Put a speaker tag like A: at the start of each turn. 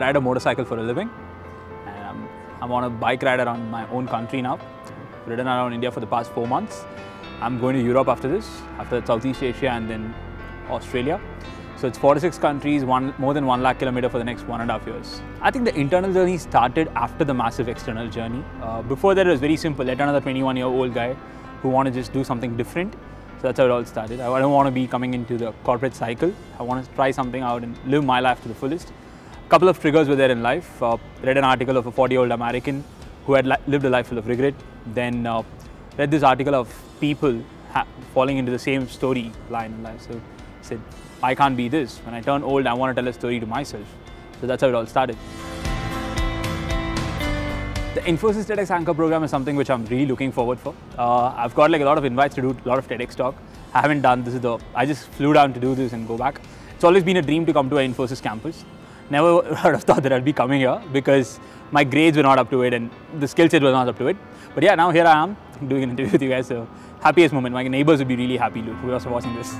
A: ride a motorcycle for a living. I'm, I'm on a bike ride around my own country now. I've Ridden around India for the past four months. I'm going to Europe after this, after Southeast Asia and then Australia. So it's 46 countries, one, more than 1 lakh kilometer for the next one and a half years. I think the internal journey started after the massive external journey. Uh, before that it was very simple, let another 21 year old guy who wanted to just do something different. So that's how it all started. I don't want to be coming into the corporate cycle. I want to try something out and live my life to the fullest. Couple of triggers were there in life. Uh, read an article of a 40 year old American who had lived a life full of regret. Then uh, read this article of people falling into the same story line in life. So said, I can't be this. When I turn old, I want to tell a story to myself. So that's how it all started. The Infosys TEDx Anchor program is something which I'm really looking forward for. Uh, I've got like a lot of invites to do a lot of TEDx talk. I haven't done this though. I just flew down to do this and go back. It's always been a dream to come to an Infosys campus. Never would have thought that I'd be coming here because my grades were not up to it and the skill set was not up to it. But yeah, now here I am doing an interview with you guys. So happiest moment. My neighbors would be really happy Look, who are watching this.